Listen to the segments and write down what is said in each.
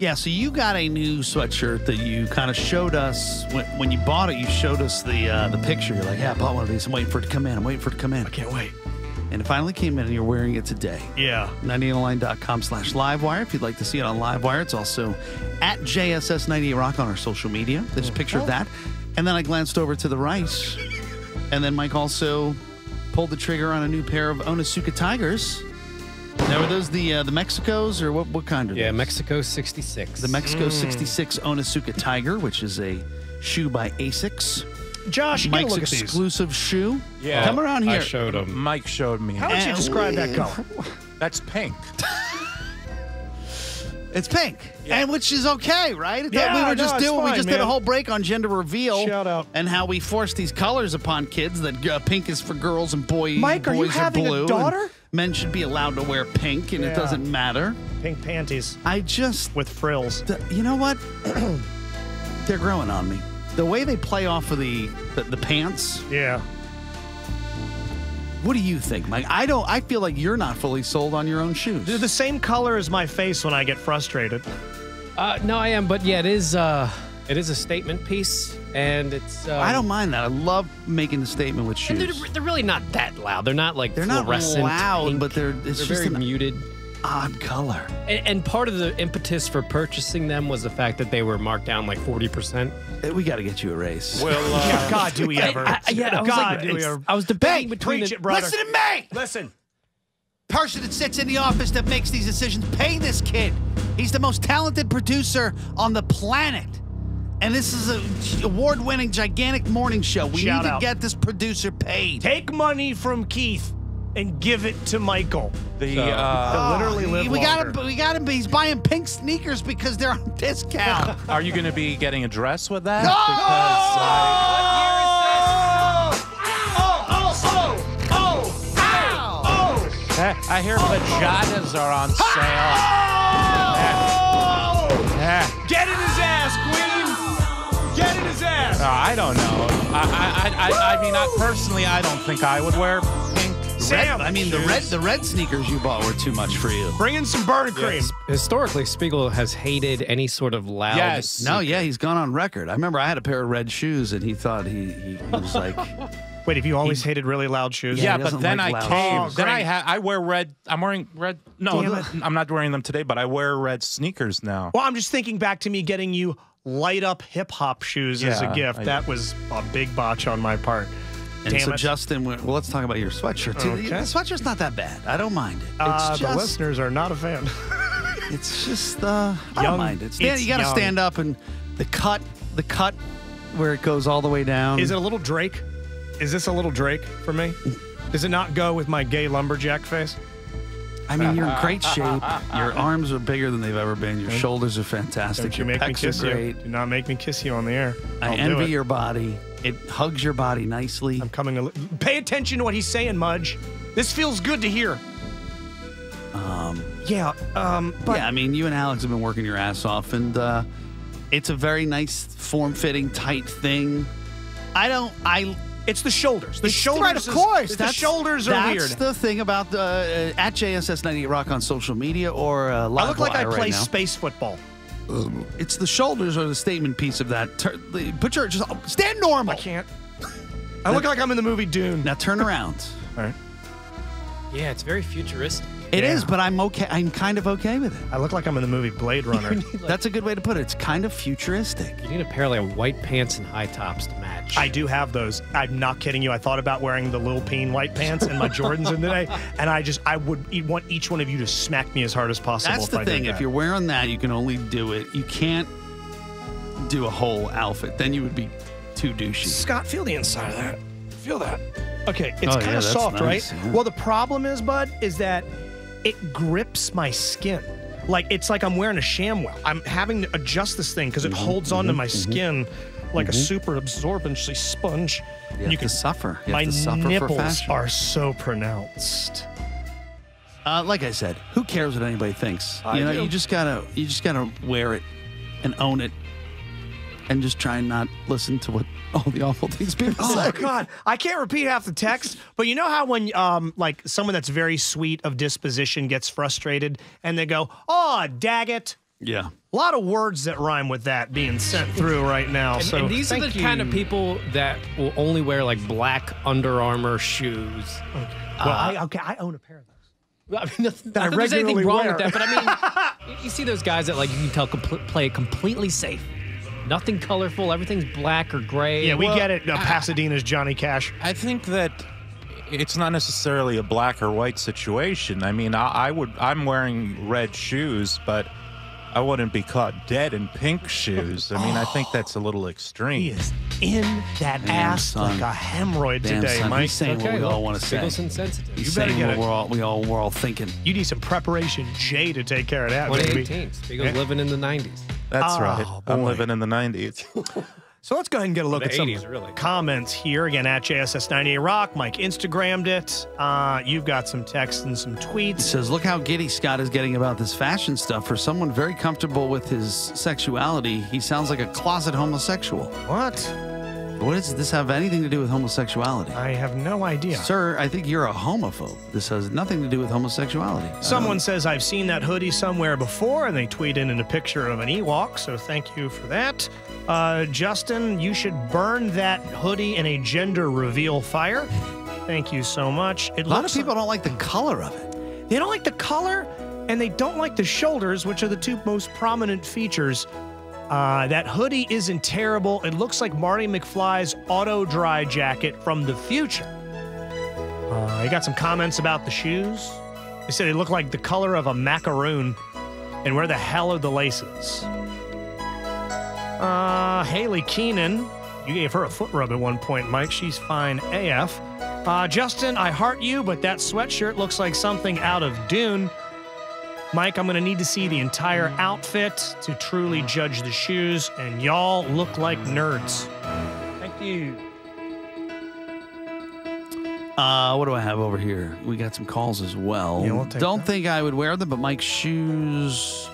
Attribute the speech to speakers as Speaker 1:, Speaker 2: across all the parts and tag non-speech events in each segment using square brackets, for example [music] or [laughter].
Speaker 1: Yeah, so you got a new sweatshirt that you kind of showed us when, when you bought it. You showed us the uh, the picture. You're like, "Yeah, I bought one of these. I'm waiting for it to come in. I'm waiting for it to come in."
Speaker 2: I can't wait.
Speaker 1: And it finally came in, and you're wearing it today.
Speaker 2: Yeah.
Speaker 1: 98online.com slash livewire. If you'd like to see it on Livewire, it's also at JSS98 Rock on our social media. There's a picture of that. And then I glanced over to the right, and then Mike also pulled the trigger on a new pair of Onitsuka Tigers. Now, are those the uh, the Mexicos, or what, what kind are
Speaker 3: Yeah,
Speaker 1: those?
Speaker 3: Mexico 66.
Speaker 1: The Mexico 66 Onitsuka Tiger, which is a shoe by Asics.
Speaker 2: Josh, you get a
Speaker 1: Mike's
Speaker 2: look at these.
Speaker 1: exclusive shoe.
Speaker 4: Yeah.
Speaker 1: Come around here.
Speaker 3: I showed him.
Speaker 4: Mike showed me.
Speaker 2: How would you describe that [laughs] color?
Speaker 4: That's pink.
Speaker 1: It's pink, and which is okay, right?
Speaker 2: Yeah,
Speaker 1: we were just doing. we
Speaker 2: fine,
Speaker 1: just did a whole break on gender reveal.
Speaker 2: Shout out.
Speaker 1: and how we force these colors upon kids. That uh, pink is for girls and boys.
Speaker 2: Mike, are you
Speaker 1: boys
Speaker 2: having a
Speaker 1: blue, and
Speaker 2: daughter?
Speaker 1: Men should be allowed to wear pink, and it doesn't matter.
Speaker 2: Pink panties
Speaker 1: I just,
Speaker 2: with frills.
Speaker 1: the, you know what? [clears throat] They're growing on me. The way they play off of the the, the pants.
Speaker 2: Yeah.
Speaker 1: What do you think, Mike? I don't. I feel like you're not fully sold on your own shoes.
Speaker 2: They're the same color as my face when I get frustrated.
Speaker 3: Uh, no, I am, but yeah, it is. Uh, it is a statement piece, and it's. Um,
Speaker 1: I don't mind that. I love making the statement with
Speaker 3: And
Speaker 1: shoes.
Speaker 3: they're, they're really not that loud. They're not like
Speaker 1: They're not
Speaker 3: fluorescent
Speaker 1: loud,
Speaker 3: pink.
Speaker 1: but they're it's
Speaker 3: they're
Speaker 1: just
Speaker 3: very
Speaker 1: an
Speaker 3: muted.
Speaker 1: Odd color.
Speaker 3: And, and part of the impetus for purchasing them was the fact that they were marked down like forty percent.
Speaker 1: Eh, We got to get you a race.
Speaker 4: Well, [laughs] uh,
Speaker 2: Yeah, God, do we ever?
Speaker 3: yeah, I was
Speaker 2: God,
Speaker 3: like,
Speaker 2: do we
Speaker 3: it's-
Speaker 2: ever?
Speaker 3: I was debating
Speaker 2: Hey,
Speaker 3: between the-
Speaker 2: it, brother.
Speaker 1: Listen to me!
Speaker 2: Listen.
Speaker 1: Person that sits in the office that makes these decisions. Pay this kid. He's the most talented producer on the planet. And this is an award-winning, gigantic morning show. We
Speaker 2: Shout
Speaker 1: need to
Speaker 2: out.
Speaker 1: get this producer paid.
Speaker 2: Take money from Keith and give it to Michael.
Speaker 4: the
Speaker 3: So-
Speaker 4: uh,
Speaker 2: To literally live
Speaker 1: we got him. We got him. He's buying pink sneakers because they're on discount. [laughs]
Speaker 4: are you going to be getting a dress with that?
Speaker 1: No!
Speaker 4: Because I, Eh, I hear vaginas are on sale.
Speaker 2: Get in his ass, Queen! Get in his ass!
Speaker 4: uh, I don't know. I, I, I, I, I mean, I, personally, I don't think I would wear pink.
Speaker 2: Sam,
Speaker 1: Red- I mean, the red the red sneakers you bought were too much for you.
Speaker 2: Bring in some burn cream.
Speaker 3: Historically, Spiegel has hated any sort of loud.
Speaker 4: Yes.
Speaker 1: No, yeah, he's gone on record. I remember I had a pair of red shoes, and he thought he, he was like, [laughs]
Speaker 2: Wait, have you always hated really loud shoes?
Speaker 1: Yeah,
Speaker 4: Yeah, but then
Speaker 1: like
Speaker 4: I came.
Speaker 2: shoes.
Speaker 4: then
Speaker 2: Oh,
Speaker 4: I
Speaker 2: great.
Speaker 4: ha- I wear red. I'm wearing red. No,
Speaker 2: Damn.
Speaker 4: I'm not wearing them today, but I wear red sneakers now.
Speaker 2: Well, I'm just thinking back to me getting you light up hip hop shoes as a gift.
Speaker 4: I-
Speaker 2: that was a big botch on my part.
Speaker 1: And
Speaker 2: Damn
Speaker 1: so
Speaker 2: it.
Speaker 1: Justin. Well, let's talk about your sweatshirt too.
Speaker 2: Okay.
Speaker 1: The sweatshirt's not that bad. I don't mind it. It's
Speaker 2: Uh, the listeners are not a fan. [laughs]
Speaker 1: it's just, uh, I
Speaker 2: Young-
Speaker 1: don't mind it. Stand, you got to stand up and the cut, the cut where it goes all the way down.
Speaker 2: Is it a little Drake? Is this a little Drake for me? Does it not go with my gay lumberjack face?
Speaker 1: I mean, you're in [laughs] great shape. Your arms are bigger than they've ever been. Your shoulders are fantastic.
Speaker 2: Don't you
Speaker 1: Your
Speaker 2: make me kiss
Speaker 1: are
Speaker 2: you. Do not make me kiss you on the air.
Speaker 1: I
Speaker 2: I'll do
Speaker 1: envy your body. It hugs your body nicely.
Speaker 2: I'm coming. A li- Pay attention to what he's saying, Mudge. This feels good to hear. Um. Yeah. Um. But
Speaker 1: yeah, I mean, you and Alex have been working your ass off, and uh, it's a very nice, form-fitting, tight thing. I don't. I.
Speaker 2: it's the shoulders. The
Speaker 1: it's-
Speaker 2: shoulders.
Speaker 1: right, of
Speaker 2: is-
Speaker 1: course.
Speaker 2: The shoulders are
Speaker 1: that's
Speaker 2: weird.
Speaker 1: the thing about the uh, at JSS98 Rock on social media or uh,
Speaker 2: I look like I play
Speaker 1: now.
Speaker 2: space football.
Speaker 1: Um, it's the shoulders are the statement piece of that. Tur- Put your just stand normal.
Speaker 2: I can't. I look like I'm in the movie Dune.
Speaker 1: Now turn around.
Speaker 2: All right.
Speaker 3: Yeah, it's very futuristic.
Speaker 1: It is,
Speaker 2: Yeah.
Speaker 1: but I'm okay. I'm kind of okay with it.
Speaker 2: I look like I'm in the movie Blade [laughs] Runner.
Speaker 1: That's a good way to put it. It's kind of futuristic.
Speaker 3: You need a pair of like white pants and high tops to match.
Speaker 2: I do have those. I'm not kidding you. I thought about wearing the Lil Peep white pants and my [laughs] Jordans in today, and I just I would want each one of you to smack me as hard as possible.
Speaker 1: That's
Speaker 2: if
Speaker 1: the
Speaker 2: I did
Speaker 1: thing.
Speaker 2: that.
Speaker 1: If you're wearing that, you can only do it. You can't do a whole outfit. Then you would be too douchey.
Speaker 2: Scott, feel the inside of that. Feel that. Okay, it's
Speaker 1: Oh,
Speaker 2: kind
Speaker 1: yeah,
Speaker 2: of
Speaker 1: that's
Speaker 2: soft,
Speaker 1: nice,
Speaker 2: right?
Speaker 1: yeah.
Speaker 2: Well, the problem is, Bud, is that it grips my skin. Like it's like I'm wearing a ShamWow. I'm having to adjust this thing because it
Speaker 1: Mm-hmm,
Speaker 2: holds onto my skin like a super absorbency sponge.
Speaker 1: You have to suffer. You
Speaker 2: my
Speaker 1: have to suffer
Speaker 2: nipples
Speaker 1: fashion.
Speaker 2: are so pronounced.
Speaker 1: Uh, like I said, who cares what anybody thinks?
Speaker 2: I
Speaker 1: you know,
Speaker 2: do.
Speaker 1: you just gotta you just gotta wear it and own it, and just try and not listen to what all the awful things people
Speaker 2: Oh
Speaker 1: say.
Speaker 2: God, I can't repeat half the text, but you know how when um like someone that's very sweet of disposition gets frustrated and they go, "Oh, dag it."
Speaker 1: Yeah.
Speaker 2: A lot of words that rhyme with that being sent through right now.
Speaker 3: And,
Speaker 2: so
Speaker 3: and these are the
Speaker 2: thank
Speaker 3: kind of people that will only wear like black Under Armour shoes.
Speaker 2: Well, I, okay, I own a pair of those.
Speaker 3: I mean, [laughs] that's, not
Speaker 2: I
Speaker 3: that there's anything wrong
Speaker 2: wear.
Speaker 3: with that, but I mean, [laughs] you- you see those guys that like you can tell compl- play it completely safe. Nothing colorful. Everything's black or gray.
Speaker 2: Yeah, we
Speaker 4: Well,
Speaker 2: get it. Uh, Pasadena's Johnny Cash.
Speaker 4: I think that it's not necessarily a black or white situation. I mean, I, I would. I'm wearing red shoes, but I wouldn't be caught dead in pink shoes. I mean, I think [gasps] that's a little extreme.
Speaker 2: He is in that
Speaker 1: Damn,
Speaker 2: ass
Speaker 1: son.
Speaker 2: like a hemorrhoid
Speaker 1: Damn,
Speaker 2: today,
Speaker 1: son,
Speaker 2: Mike.
Speaker 1: he's saying what
Speaker 3: Okay,
Speaker 1: we all want to say.
Speaker 3: Biggles insensitive.
Speaker 1: He's
Speaker 2: better
Speaker 1: saying
Speaker 2: get
Speaker 1: what we're all we all we're all thinking.
Speaker 2: You need some preparation Jay, to take care of that, baby.
Speaker 3: 2018. Spiegels living in the 90s.
Speaker 4: That's
Speaker 2: Oh,
Speaker 4: right. I'm living in the 90s. [laughs]
Speaker 2: So let's go ahead and get a look
Speaker 3: The
Speaker 2: at some
Speaker 3: 80s, really.
Speaker 2: comments here. Again, at JSS98 Rock. Mike Instagrammed it. Uh, you've got some text and some
Speaker 1: He
Speaker 2: tweets.
Speaker 1: says, "Look how giddy Scott is getting about this fashion stuff. For someone very comfortable with his sexuality, he sounds like a closet homosexual.
Speaker 2: What?
Speaker 1: What does this have anything to do with homosexuality?"
Speaker 2: I have no idea.
Speaker 1: Sir, I think you're a homophobe. This has nothing to do with homosexuality.
Speaker 2: Someone says, I've seen that hoodie somewhere before, and they tweet in in a picture of an Ewok, so thank you for that. Uh, Justin, you should burn that hoodie in a gender reveal fire. Thank you so much. It
Speaker 1: a lot of people don't like the color of it.
Speaker 2: They don't like the color and they don't like the shoulders, which are the two most prominent features. Uh, that hoodie isn't terrible. It looks like Marty McFly's auto dry jacket from the future. Uh, you got some comments about the shoes. They said they look like the color of a macaroon. And where the hell are the laces? Uh, Haley Keenan, you gave her a foot rub at one point, Mike. She's fine AF. Uh, Justin, I heart you, but that sweatshirt looks like something out of Dune. Mike, I'm going to need to see the entire outfit to truly judge the shoes, and y'all look like nerds. Thank you.
Speaker 1: Uh, what do I have over here? We got some calls as well.
Speaker 2: Yeah, we'll take
Speaker 1: Don't
Speaker 2: that.
Speaker 1: think I would wear them, but Mike's shoes.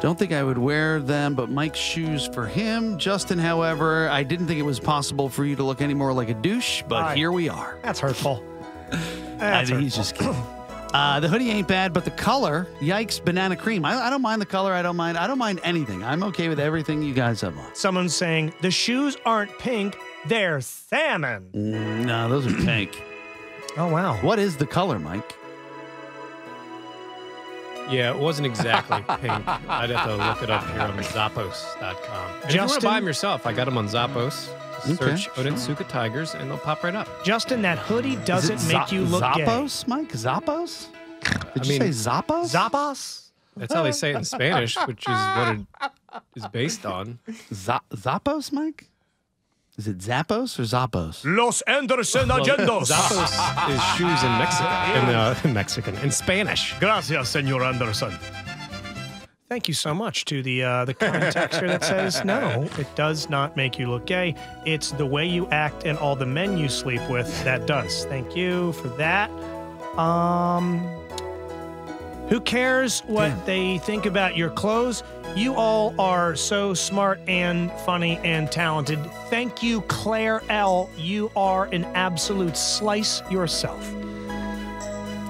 Speaker 1: Don't think I would wear them, but Mike's shoes for him. Justin, however, I didn't think it was possible for you to look any more like a douche, but
Speaker 2: Aye.
Speaker 1: here we are.
Speaker 2: That's hurtful. [laughs]
Speaker 1: I
Speaker 2: That's
Speaker 1: think he's just kidding. [clears throat] Uh, the hoodie ain't bad, but the color, yikes, banana cream. I, I don't mind the color. I don't mind. I don't mind anything. I'm okay with everything you guys have on.
Speaker 2: Someone's saying the shoes aren't pink, they're salmon.
Speaker 1: Mm, No, those are pink.
Speaker 2: Oh, wow.
Speaker 1: what is the color, Mike?
Speaker 3: Yeah, it wasn't exactly [laughs] pink. I'd have to look it up here on Zappos.com. And if you want to buy them yourself, I got them on Zappos. Just
Speaker 1: Okay.
Speaker 3: Search Onitsuka Tigers and they'll pop right up.
Speaker 2: Justin, that hoodie doesn't
Speaker 1: it
Speaker 2: make you look
Speaker 1: Zappos, Mike? Zappos? Did
Speaker 3: I
Speaker 1: you
Speaker 3: mean-
Speaker 1: say Zappos?
Speaker 2: Zappos?
Speaker 3: That's how they say it in Spanish, which is what it is based on.
Speaker 1: Z- Zappos, Mike? Is it Zappos or Zappos?
Speaker 2: Los Anderson
Speaker 3: Well,
Speaker 2: Agendos.
Speaker 3: Zappos is shoes in Mexico, in, uh, in Mexican, in Spanish.
Speaker 2: Gracias, Senor Anderson. Thank you so much to the uh, the kind texter that says no, [laughs] it does not make you look gay. It's the way you act and all the men you sleep with that does. Thank you for that. Um, who cares what
Speaker 1: Damn.
Speaker 2: they think about your clothes? You all are so smart and funny and talented. Thank you, Claire L. You are an absolute slice yourself.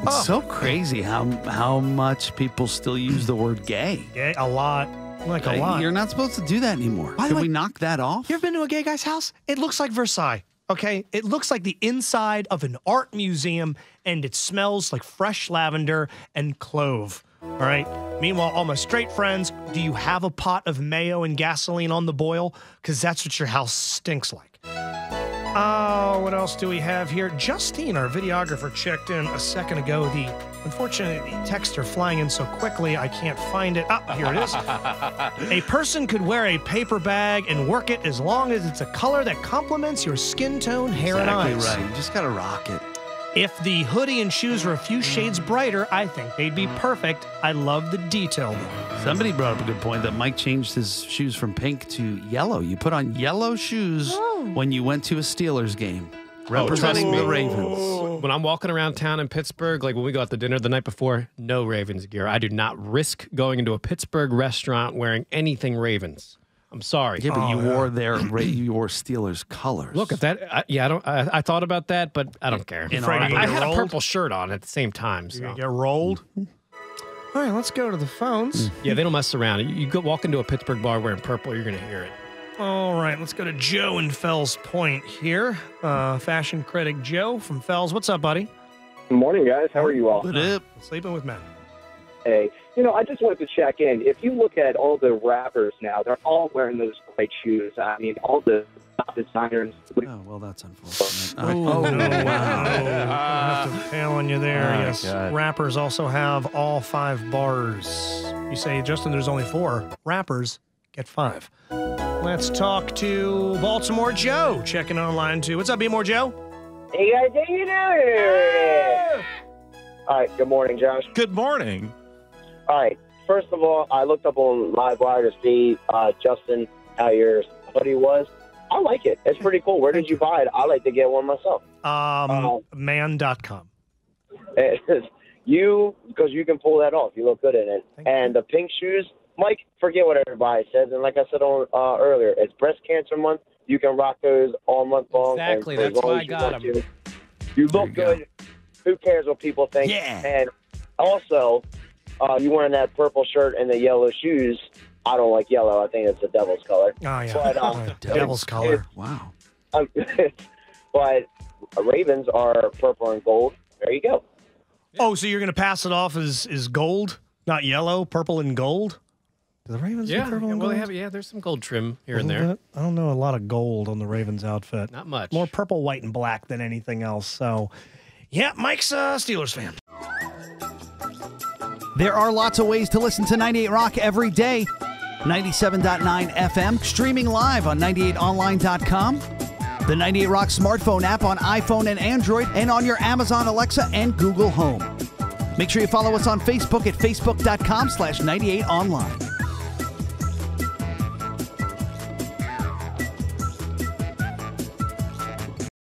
Speaker 1: It's oh. so crazy how how much people still use the word gay.
Speaker 2: Gay, a lot, like a
Speaker 1: uh,
Speaker 2: lot.
Speaker 1: You're not supposed to do that anymore.
Speaker 2: The
Speaker 1: Can we knock that off?
Speaker 2: You ever been to a gay guy's house? It looks like Versailles. Okay, it looks like the inside of an art museum, and it smells like fresh lavender and clove. All right. Meanwhile, all my straight friends, do you have a pot of mayo and gasoline on the boil? Because that's what your house stinks like. Oh, what else do we have here? Justine, our videographer, checked in a second ago. The unfortunately, the texts are flying in so quickly, I can't find it. Ah, here it is. [laughs] A person could wear a paper bag and work it as long as it's a color that complements your skin tone, hair,
Speaker 1: exactly
Speaker 2: and eyes.
Speaker 1: Exactly right. You just gotta rock it.
Speaker 2: If the hoodie and shoes were a few shades brighter, I think they'd be perfect. I love the detail though.
Speaker 1: Somebody brought up a good point that Mike changed his shoes from pink to yellow. You put on yellow shoes oh. when you went to a Steelers game, oh, representing
Speaker 3: trust
Speaker 1: the. Ravens. Oh.
Speaker 3: When I'm walking around town in Pittsburgh, like when we go out to dinner the night before, no Ravens gear. I do not risk going into a Pittsburgh restaurant wearing anything Ravens. I'm sorry.
Speaker 1: Yeah, but
Speaker 2: Oh,
Speaker 1: you
Speaker 2: yeah.
Speaker 1: wore their ra- you wore Steelers colors.
Speaker 3: Look, at that, I, yeah, I don't. I, I thought about that, but I don't care.
Speaker 1: In
Speaker 2: Afraid
Speaker 1: our-
Speaker 2: you're
Speaker 3: I
Speaker 2: gonna
Speaker 3: had
Speaker 2: get
Speaker 3: a purple shirt on at the same time.
Speaker 2: You're
Speaker 3: So.
Speaker 2: gonna get rolled. All right, let's go to the phones.
Speaker 3: Yeah, they don't mess around. You, you go walk into a Pittsburgh bar wearing purple, you're gonna hear it.
Speaker 2: All right, let's go to Joe in Fells Point here. Uh, fashion critic Joe from Fells. What's up, buddy?
Speaker 5: Good morning, guys. How are you all?
Speaker 1: What up?
Speaker 2: Sleeping with men.
Speaker 5: Hey, you know, I just wanted to check in. If you look at all the rappers now, they're all wearing those white shoes. I mean, all the top designers.
Speaker 1: Oh, well, that's unfortunate.
Speaker 2: Oh, no. Wow. [laughs] I have to fail on you there.
Speaker 4: Oh,
Speaker 2: yes.
Speaker 4: God.
Speaker 2: Rappers also have all five bars. You say, Justin, there's only four. Rappers get five. Let's talk to Baltimore Joe checking online too. What's up, Be More Joe?
Speaker 5: Hey, guys, how you doing? All right. Good morning, Josh.
Speaker 4: Good morning.
Speaker 5: All right. First of all, I looked up on Livewire to see uh, Justin how your hoodie was. I like it. It's pretty cool. Where did you buy it? I like to get one myself.
Speaker 2: Um,
Speaker 5: Oh.
Speaker 2: man.com. [laughs]
Speaker 5: It's you because you can pull that off. You look good in it.
Speaker 2: Thank you.
Speaker 5: and the pink shoes, Mike. Forget what everybody says. And like I said on uh, earlier, it's Breast Cancer Month. You can rock those all month long.
Speaker 3: Exactly, that's
Speaker 5: long
Speaker 3: why I
Speaker 5: you
Speaker 3: got
Speaker 5: want
Speaker 3: 'em.
Speaker 5: to. You look
Speaker 1: you go.
Speaker 5: good. Who cares what people think?
Speaker 1: Yeah.
Speaker 5: And also, uh, you wearing that purple shirt and the yellow shoes. I don't like yellow. I think it's the devil's color.
Speaker 2: Oh, yeah.
Speaker 5: But, um, [laughs]
Speaker 2: Devil's color.
Speaker 1: Wow.
Speaker 5: Um, [laughs] but Ravens are purple and gold. There you go.
Speaker 2: Oh, so you're going to pass it off as, as gold, not yellow, purple and gold? Do the Ravens
Speaker 3: Yeah,
Speaker 2: purple
Speaker 3: yeah,
Speaker 2: and
Speaker 3: well,
Speaker 2: gold?
Speaker 3: they have yeah. There's some gold trim here and there.
Speaker 2: little bit. I don't know a lot of gold on the Ravens outfit.
Speaker 3: Not much.
Speaker 2: More purple, white, and black than anything else. So, yeah, Mike's a Steelers fan.
Speaker 1: There are lots of ways to listen to 98 Rock every day. 97.9 FM, streaming live on 98online.com. The 98 Rock smartphone app on iPhone and Android, and on your Amazon Alexa and Google Home. Make sure you follow us on Facebook at facebook.com slash 98online.